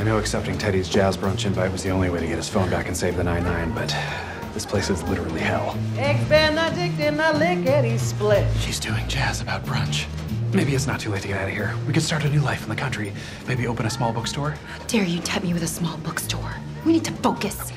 I know accepting Teddy's jazz brunch invite was the only way to get his phone back and save the 9-9, but this place is literally hell. Eggs Benedict in a lickety split. She's doing jazz about brunch. Maybe it's not too late to get out of here. We could start a new life in the country. Maybe open a small bookstore. Dare you tempt me with a small bookstore? We need to focus.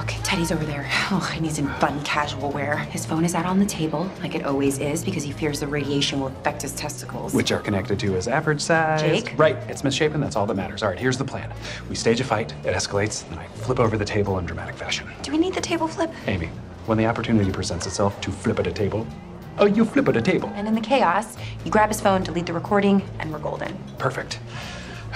Okay, Teddy's over there. Oh, and he's in fun casual wear. His phone is out on the table, like it always is, because he fears the radiation will affect his testicles. Which are connected to his average size. Jake? Right, it's misshapen, that's all that matters. All right, here's the plan. We stage a fight, it escalates, then I flip over the table in dramatic fashion. Do we need the table flip? Amy, when the opportunity presents itself to flip at a table, oh, you flip at a table. And in the chaos, you grab his phone, delete the recording, and we're golden. Perfect.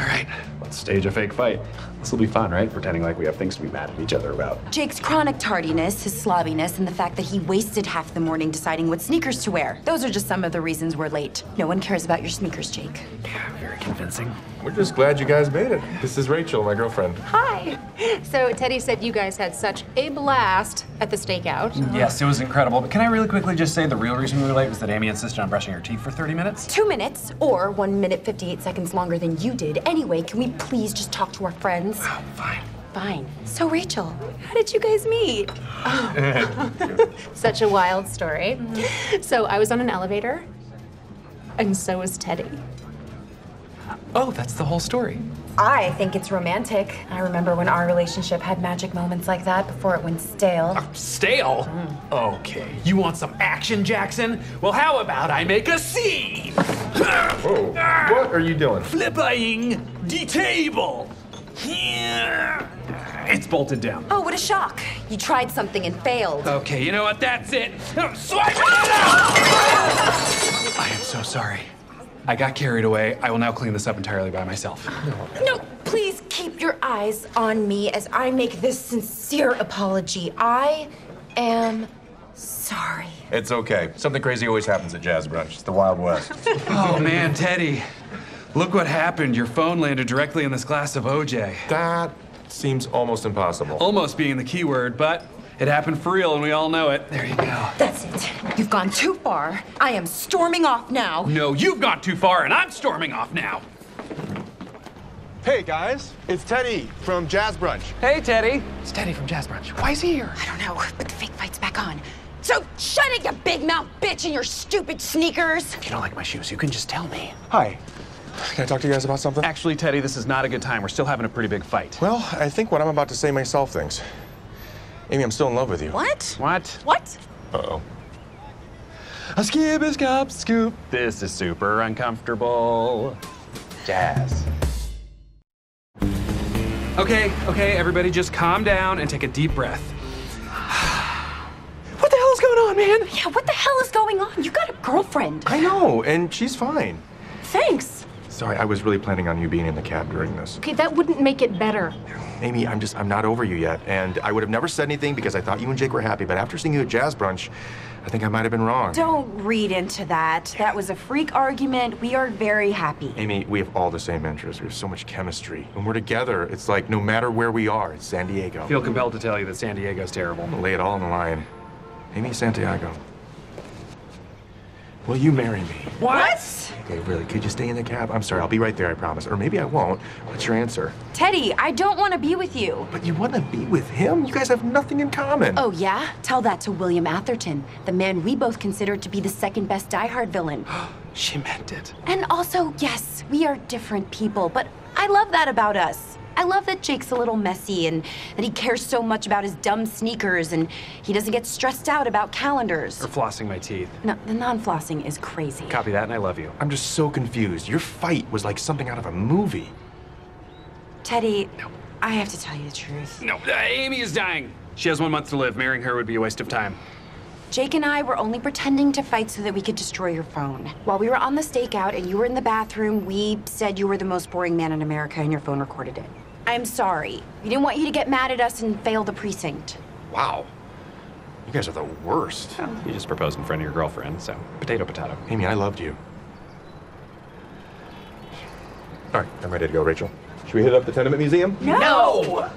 All right, let's stage a fake fight. This will be fun, right? Pretending like we have things to be mad at each other about. Jake's chronic tardiness, his slobbiness, and the fact that he wasted half the morning deciding what sneakers to wear. Those are just some of the reasons we're late. No one cares about your sneakers, Jake. Yeah, very convincing. We're just glad you guys made it. This is Rachel, my girlfriend. Hi. So Teddy said you guys had such a blast at the stakeout. Yes, it was incredible. But can I really quickly just say the real reason we were late was that Amy insisted on brushing her teeth for 30 minutes? Two minutes, or one minute, 58 seconds longer than you did. Anyway, can we please just talk to our friends? Oh, fine. Fine. So, Rachel, how did you guys meet? Oh. Such a wild story. So I was on an elevator, and so was Teddy. Oh, that's the whole story. I think it's romantic. I remember when our relationship had magic moments like that before it went stale. Uh, stale? Mm. Okay. You want some action, Jackson? Well, how about I make a scene? Whoa, ah! what are you doing? Flipping the table. Here. It's bolted down. Oh, what a shock. You tried something and failed. Okay, you know what? That's it. Swipe it out! I am so sorry. I got carried away. I will now clean this up entirely by myself. No, please keep your eyes on me as I make this sincere apology. I am sorry. It's okay. Something crazy always happens at Jazz Brunch. It's the Wild West. Oh man, Teddy. Look what happened. Your phone landed directly in this glass of OJ. that seems almost impossible. Almost being the key word, but it happened for real and we all know it. There you go. That's it. You've gone too far. I am storming off now. No, you've gone too far and I'm storming off now. Hey guys, it's Teddy from Jazz Brunch. Hey, Teddy. It's Teddy from Jazz Brunch. Why is he here? I don't know, but the fake fight's back on. So shut it, you big mouth bitch, and your stupid sneakers. If you don't like my shoes, you can just tell me. Hi. Can I talk to you guys about something? Actually, Teddy, this is not a good time. We're still having a pretty big fight. Well, I think what I'm about to say myself thinks. Amy, I'm still in love with you. What? What? What? Uh-oh. A skip, a scop, scoop. This is super uncomfortable. Jazz. Okay, okay, everybody just calm down and take a deep breath. what the hell is going on, man? Yeah, what the hell is going on? You got a girlfriend. I know, and she's fine. Thanks. Sorry, I was really planning on you being in the cab during this. Okay, that wouldn't make it better. Amy, I'm just, I'm not over you yet. And I would have never said anything because I thought you and Jake were happy. But after seeing you at Jazz Brunch, I think I might have been wrong. Don't read into that. That was a freak argument. We are very happy. Amy, we have all the same interests. We have so much chemistry. When we're together, it's like no matter where we are, it's San Diego. I feel compelled to tell you that San Diego's terrible. I'm lay it all on the line. Amy Santiago. Will you marry me? What? Okay, really, could you stay in the cab? I'm sorry, I'll be right there, I promise. Or maybe I won't. What's your answer? Teddy, I don't want to be with you. But you want to be with him? You guys have nothing in common. Oh, yeah? Tell that to William Atherton, the man we both consider to be the second best Die Hard villain. She meant it. And also, yes, we are different people, but I love that about us. I love that Jake's a little messy and that he cares so much about his dumb sneakers and he doesn't get stressed out about calendars. Or flossing my teeth. No, the non-flossing is crazy. Copy that, and I love you. I'm just so confused. Your fight was like something out of a movie. Teddy, I have to tell you the truth. No, uh, Amy is dying. She has one month to live. Marrying her would be a waste of time. Jake and I were only pretending to fight so that we could destroy your phone. While we were on the stakeout and you were in the bathroom, we said you were the most boring man in America and your phone recorded it. I'm sorry. We didn't want you to get mad at us and fail the precinct. Wow. You guys are the worst. Oh. You just proposed in front of your girlfriend, so potato, potato. Amy, I loved you. All right, I'm ready to go, Rachel. Should we hit up the Tenement Museum? No!